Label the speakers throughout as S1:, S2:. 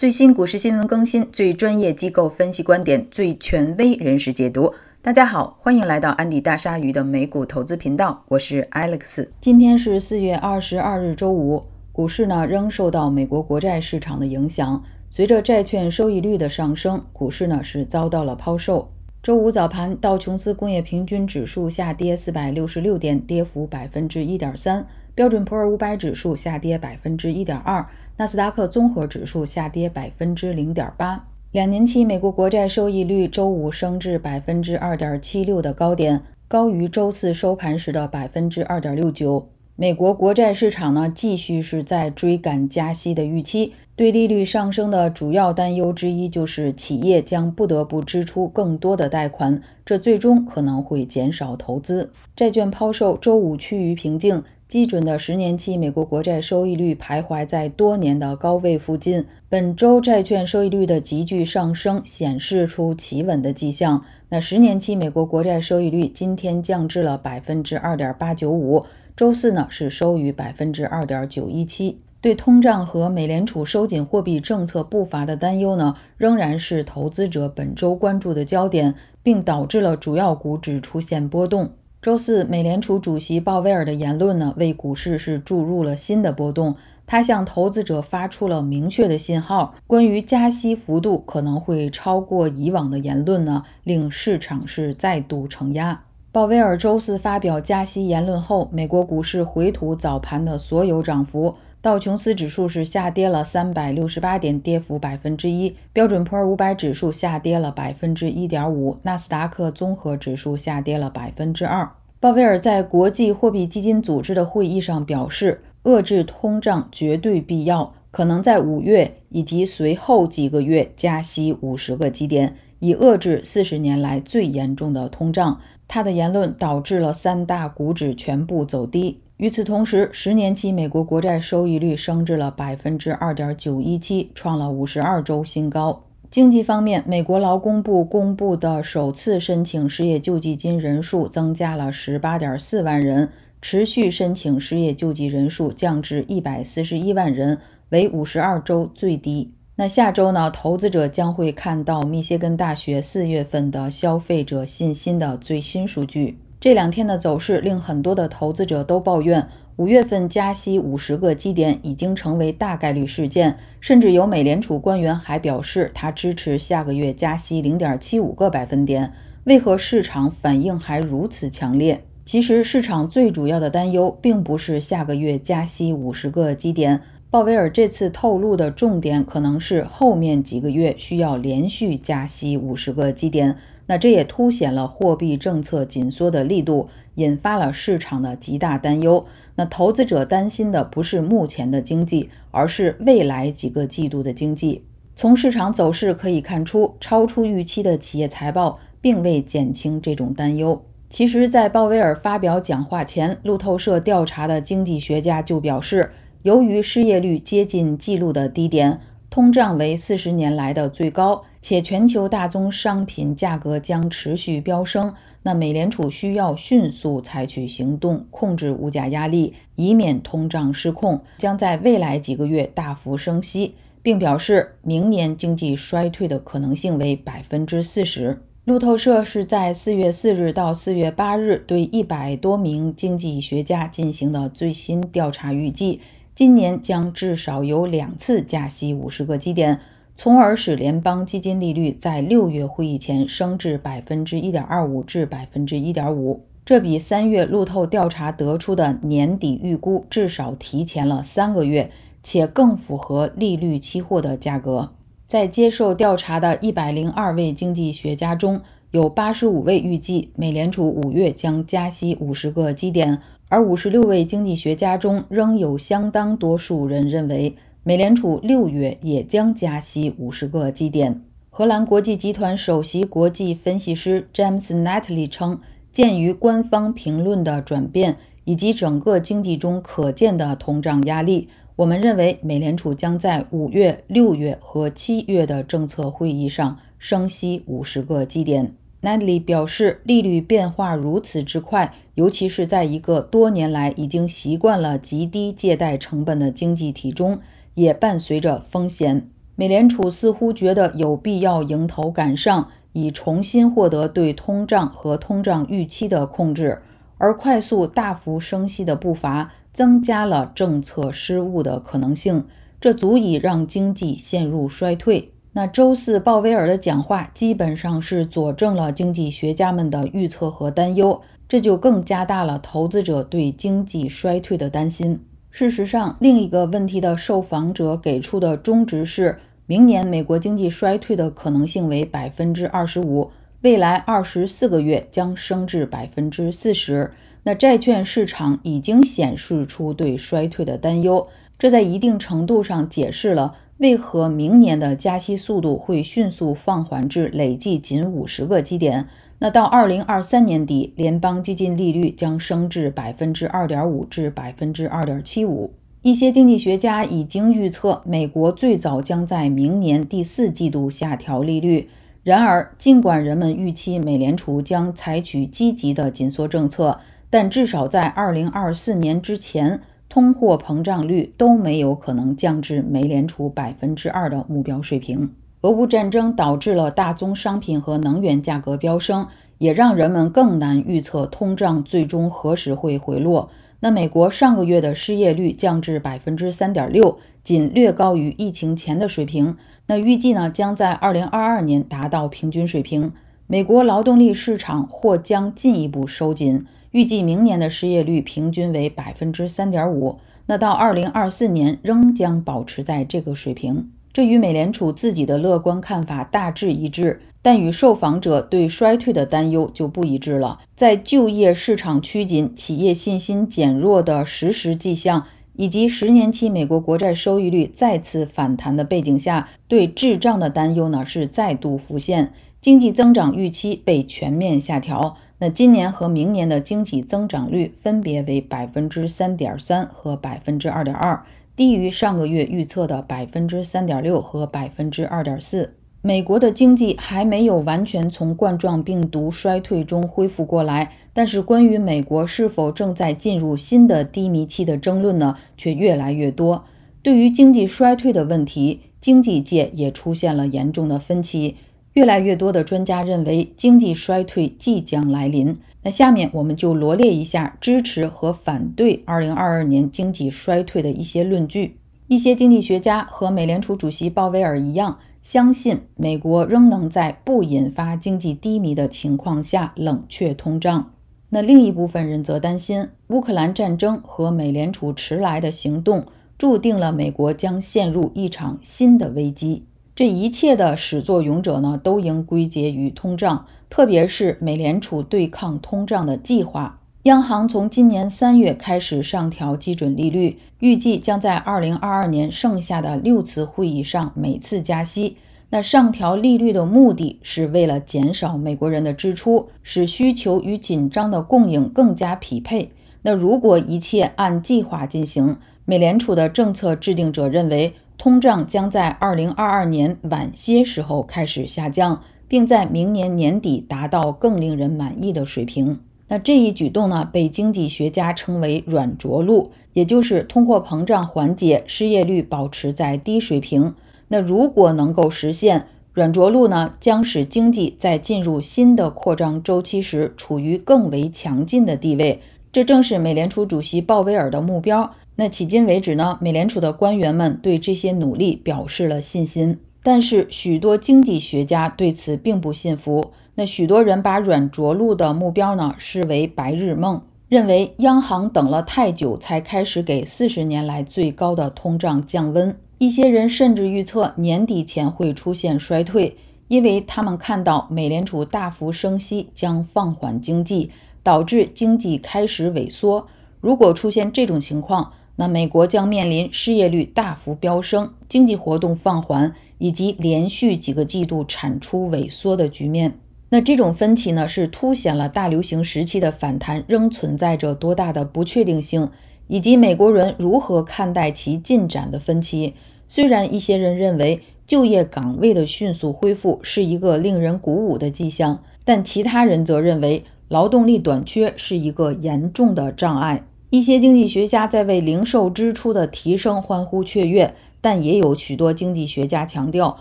S1: 最新股市新闻更新，最专业机构分析观点，最权威人士解读。大家好，欢迎来到安迪大鲨鱼的美股投资频道，我是 Alex。今天是四月二十二日，周五，股市呢仍受到美国国债市场的影响，随着债券收益率的上升，股市呢是遭到了抛售。周五早盘，道琼斯工业平均指数下跌四百六十六点，跌幅百分之一点三；标准普尔五百指数下跌百分之一点二。纳斯达克综合指数下跌百分之零点八，两年期美国国债收益率周五升至百分之二点七六的高点，高于周四收盘时的百分之二点六九。美国国债市场呢，继续是在追赶加息的预期。对利率上升的主要担忧之一就是企业将不得不支出更多的贷款，这最终可能会减少投资。债券抛售周五趋于平静。基准的十年期美国国债收益率徘徊在多年的高位附近。本周债券收益率的急剧上升显示出企稳的迹象。那十年期美国国债收益率今天降至了百分之二点八九五，周四呢是收于百分之二点九一七。对通胀和美联储收紧货币政策步伐的担忧呢，仍然是投资者本周关注的焦点，并导致了主要股指出现波动。周四，美联储主席鲍威尔的言论呢，为股市是注入了新的波动。他向投资者发出了明确的信号，关于加息幅度可能会超过以往的言论呢，令市场是再度承压。鲍威尔周四发表加息言论后，美国股市回吐早盘的所有涨幅。道琼斯指数是下跌了三百六十八点，跌幅百分之一；标准普尔五百指数下跌了百分之一点五；纳斯达克综合指数下跌了百分之二。鲍威尔在国际货币基金组织的会议上表示，遏制通胀绝对必要，可能在五月以及随后几个月加息五十个基点，以遏制四十年来最严重的通胀。他的言论导致了三大股指全部走低。与此同时，十年期美国国债收益率升至了百分之二点九一七，创了五十二周新高。经济方面，美国劳工部公布的首次申请失业救济金人数增加了十八点四万人，持续申请失业救济人数降至一百四十一万人，为五十二周最低。那下周呢？投资者将会看到密歇根大学四月份的消费者信心的最新数据。这两天的走势令很多的投资者都抱怨，五月份加息五十个基点已经成为大概率事件，甚至有美联储官员还表示他支持下个月加息零点七五个百分点。为何市场反应还如此强烈？其实市场最主要的担忧并不是下个月加息五十个基点，鲍威尔这次透露的重点可能是后面几个月需要连续加息五十个基点。那这也凸显了货币政策紧缩的力度，引发了市场的极大担忧。那投资者担心的不是目前的经济，而是未来几个季度的经济。从市场走势可以看出，超出预期的企业财报并未减轻这种担忧。其实，在鲍威尔发表讲话前，路透社调查的经济学家就表示，由于失业率接近纪录的低点。通胀为四十年来的最高，且全球大宗商品价格将持续飙升。那美联储需要迅速采取行动，控制物价压力，以免通胀失控，将在未来几个月大幅升息，并表示明年经济衰退的可能性为百分之四十。路透社是在四月四日到四月八日对一百多名经济学家进行的最新调查预计。今年将至少有两次加息五十个基点，从而使联邦基金利率在六月会议前升至百分之一点二五至百分之一点五。这比三月路透调查得出的年底预估至少提前了三个月，且更符合利率期货的价格。在接受调查的一百零二位经济学家中，有八十五位预计美联储五月将加息五十个基点。而五十六位经济学家中，仍有相当多数人认为，美联储六月也将加息五十个基点。荷兰国际集团首席国际分析师 James Netley 称，鉴于官方评论的转变以及整个经济中可见的通胀压力，我们认为美联储将在五月、六月和七月的政策会议上升息五十个基点。Nadley 表示，利率变化如此之快，尤其是在一个多年来已经习惯了极低借贷成本的经济体中，也伴随着风险。美联储似乎觉得有必要迎头赶上，以重新获得对通胀和通胀预期的控制，而快速大幅升息的步伐增加了政策失误的可能性，这足以让经济陷入衰退。那周四鲍威尔的讲话基本上是佐证了经济学家们的预测和担忧，这就更加大了投资者对经济衰退的担心。事实上，另一个问题的受访者给出的中值是。明年美国经济衰退的可能性为百分之二十五，未来二十四个月将升至百分之四十。那债券市场已经显示出对衰退的担忧，这在一定程度上解释了为何明年的加息速度会迅速放缓至累计仅五十个基点。那到二零二三年底，联邦基金利率将升至百分之二点五至百分之二点七五。一些经济学家已经预测，美国最早将在明年第四季度下调利率。然而，尽管人们预期美联储将采取积极的紧缩政策，但至少在2024年之前，通货膨胀率都没有可能降至美联储百分之二的目标水平。俄乌战争导致了大宗商品和能源价格飙升，也让人们更难预测通胀最终何时会回落。那美国上个月的失业率降至百分之三点六，仅略高于疫情前的水平。那预计呢，将在二零二二年达到平均水平。美国劳动力市场或将进一步收紧，预计明年的失业率平均为百分之三点五。那到二零二四年仍将保持在这个水平，这与美联储自己的乐观看法大致一致。但与受访者对衰退的担忧就不一致了。在就业市场趋紧、企业信心减弱的实时迹象，以及十年期美国国债收益率再次反弹的背景下，对滞胀的担忧呢是再度浮现。经济增长预期被全面下调。那今年和明年的经济增长率分别为百分之三点三和百分之二点二，低于上个月预测的百分之三点六和百分之二点四。美国的经济还没有完全从冠状病毒衰退中恢复过来，但是关于美国是否正在进入新的低迷期的争论呢，却越来越多。对于经济衰退的问题，经济界也出现了严重的分歧。越来越多的专家认为经济衰退即将来临。那下面我们就罗列一下支持和反对2022年经济衰退的一些论据。一些经济学家和美联储主席鲍威尔一样。相信美国仍能在不引发经济低迷的情况下冷却通胀。那另一部分人则担心，乌克兰战争和美联储迟来的行动注定了美国将陷入一场新的危机。这一切的始作俑者呢，都应归结于通胀，特别是美联储对抗通胀的计划。央行从今年三月开始上调基准利率，预计将在二零二二年剩下的六次会议上每次加息。那上调利率的目的是为了减少美国人的支出，使需求与紧张的供应更加匹配。那如果一切按计划进行，美联储的政策制定者认为，通胀将在二零二二年晚些时候开始下降，并在明年年底达到更令人满意的水平。那这一举动呢，被经济学家称为“软着陆”，也就是通货膨胀缓解，失业率保持在低水平。那如果能够实现软着陆呢，将使经济在进入新的扩张周期时处于更为强劲的地位。这正是美联储主席鲍威尔的目标。那迄今为止呢，美联储的官员们对这些努力表示了信心，但是许多经济学家对此并不信服。那许多人把软着陆的目标呢视为白日梦，认为央行等了太久才开始给四十年来最高的通胀降温。一些人甚至预测年底前会出现衰退，因为他们看到美联储大幅升息将放缓经济，导致经济开始萎缩。如果出现这种情况，那美国将面临失业率大幅飙升、经济活动放缓以及连续几个季度产出萎缩的局面。那这种分歧呢，是凸显了大流行时期的反弹仍存在着多大的不确定性，以及美国人如何看待其进展的分歧。虽然一些人认为就业岗位的迅速恢复是一个令人鼓舞的迹象，但其他人则认为劳动力短缺是一个严重的障碍。一些经济学家在为零售支出的提升欢呼雀跃，但也有许多经济学家强调，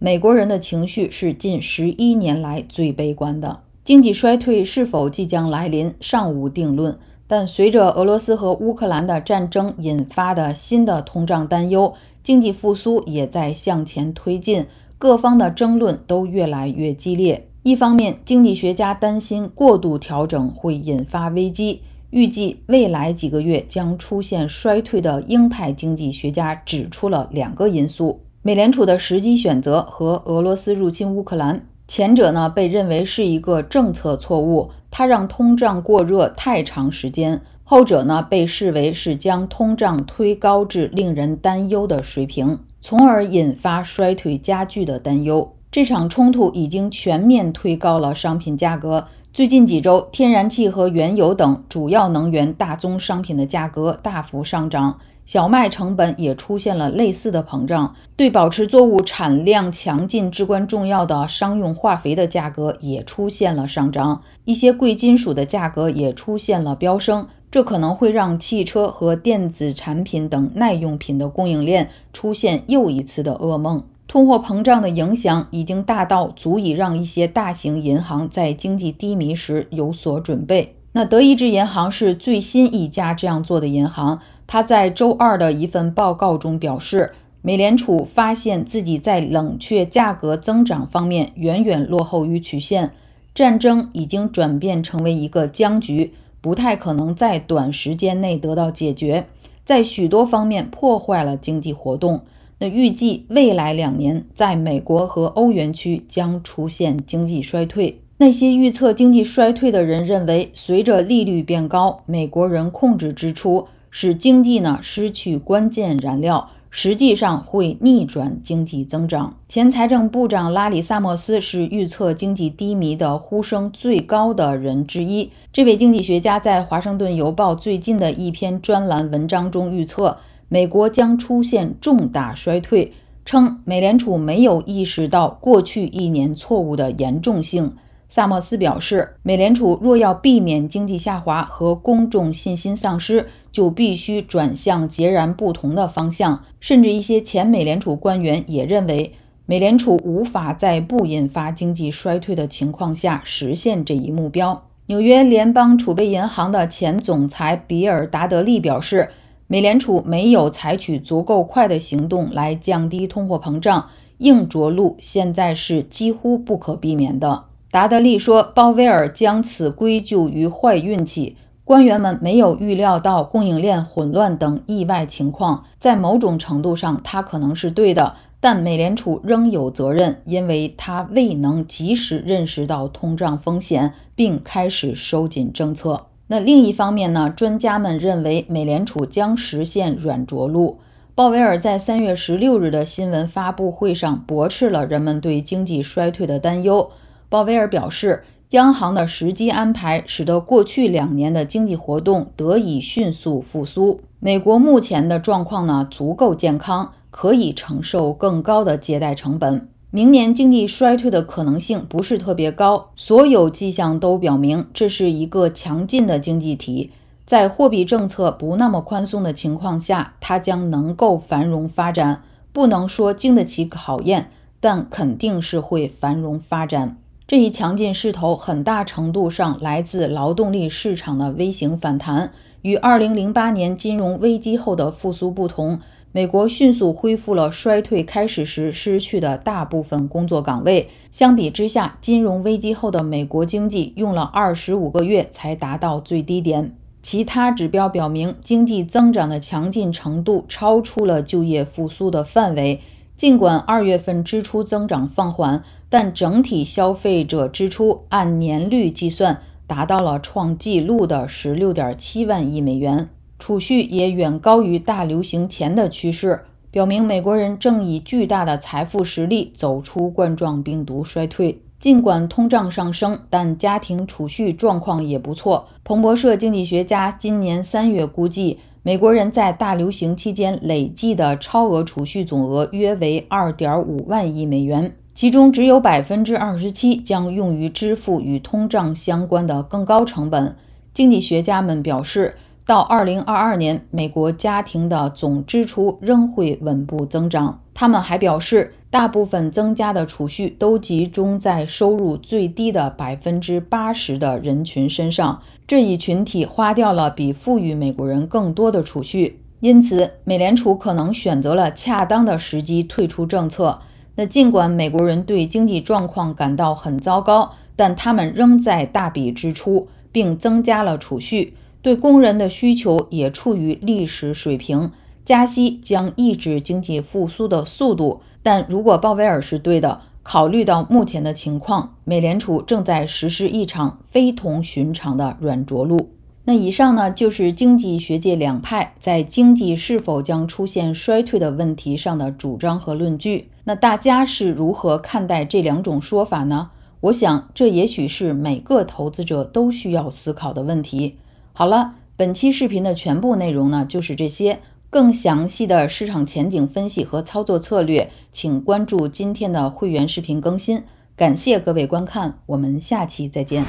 S1: 美国人的情绪是近十一年来最悲观的。经济衰退是否即将来临尚无定论，但随着俄罗斯和乌克兰的战争引发的新的通胀担忧，经济复苏也在向前推进。各方的争论都越来越激烈。一方面，经济学家担心过度调整会引发危机，预计未来几个月将出现衰退的鹰派经济学家指出了两个因素：美联储的时机选择和俄罗斯入侵乌克兰。前者呢被认为是一个政策错误，它让通胀过热太长时间；后者呢被视为是将通胀推高至令人担忧的水平，从而引发衰退加剧的担忧。这场冲突已经全面推高了商品价格。最近几周，天然气和原油等主要能源大宗商品的价格大幅上涨。小麦成本也出现了类似的膨胀，对保持作物产量强劲至关重要的商用化肥的价格也出现了上涨，一些贵金属的价格也出现了飙升，这可能会让汽车和电子产品等耐用品的供应链出现又一次的噩梦。通货膨胀的影响已经大到足以让一些大型银行在经济低迷时有所准备。那德意志银行是最新一家这样做的银行。他在周二的一份报告中表示，美联储发现自己在冷却价格增长方面远远落后于曲线，战争已经转变成为一个僵局，不太可能在短时间内得到解决，在许多方面破坏了经济活动。那预计未来两年，在美国和欧元区将出现经济衰退。那些预测经济衰退的人认为，随着利率变高，美国人控制支出。使经济呢失去关键燃料，实际上会逆转经济增长。前财政部长拉里·萨默斯是预测经济低迷的呼声最高的人之一。这位经济学家在《华盛顿邮报》最近的一篇专栏文章中预测，美国将出现重大衰退，称美联储没有意识到过去一年错误的严重性。萨默斯表示，美联储若要避免经济下滑和公众信心丧失，就必须转向截然不同的方向。甚至一些前美联储官员也认为，美联储无法在不引发经济衰退的情况下实现这一目标。纽约联邦储备银行的前总裁比尔·达德利表示，美联储没有采取足够快的行动来降低通货膨胀，硬着陆现在是几乎不可避免的。达德利说：“鲍威尔将此归咎于坏运气，官员们没有预料到供应链混乱等意外情况。在某种程度上，他可能是对的，但美联储仍有责任，因为他未能及时认识到通胀风险，并开始收紧政策。那另一方面呢？专家们认为美联储将实现软着陆。鲍威尔在三月十六日的新闻发布会上驳斥了人们对经济衰退的担忧。”鲍威尔表示，央行的时机安排使得过去两年的经济活动得以迅速复苏。美国目前的状况呢，足够健康，可以承受更高的借贷成本。明年经济衰退的可能性不是特别高。所有迹象都表明，这是一个强劲的经济体，在货币政策不那么宽松的情况下，它将能够繁荣发展。不能说经得起考验，但肯定是会繁荣发展。这一强劲势头很大程度上来自劳动力市场的微型反弹。与2008年金融危机后的复苏不同，美国迅速恢复了衰退开始时失去的大部分工作岗位。相比之下，金融危机后的美国经济用了二十五个月才达到最低点。其他指标表明，经济增长的强劲程度超出了就业复苏的范围。尽管二月份支出增长放缓，但整体消费者支出按年率计算达到了创纪录的十六点七万亿美元，储蓄也远高于大流行前的趋势，表明美国人正以巨大的财富实力走出冠状病毒衰退。尽管通胀上升，但家庭储蓄状况也不错。彭博社经济学家今年三月估计。美国人在大流行期间累计的超额储蓄总额约为二点五万亿美元，其中只有百分之二十七将用于支付与通胀相关的更高成本。经济学家们表示，到二零二二年，美国家庭的总支出仍会稳步增长。他们还表示，大部分增加的储蓄都集中在收入最低的百分之八十的人群身上，这一群体花掉了比富裕美国人更多的储蓄。因此，美联储可能选择了恰当的时机退出政策。那尽管美国人对经济状况感到很糟糕，但他们仍在大笔支出，并增加了储蓄。对工人的需求也处于历史水平。加息将抑制经济复苏的速度，但如果鲍威尔是对的，考虑到目前的情况，美联储正在实施一场非同寻常的软着陆。那以上呢，就是经济学界两派在经济是否将出现衰退的问题上的主张和论据。那大家是如何看待这两种说法呢？我想，这也许是每个投资者都需要思考的问题。好了，本期视频的全部内容呢，就是这些。更详细的市场前景分析和操作策略，请关注今天的会员视频更新。感谢各位观看，我们下期再见。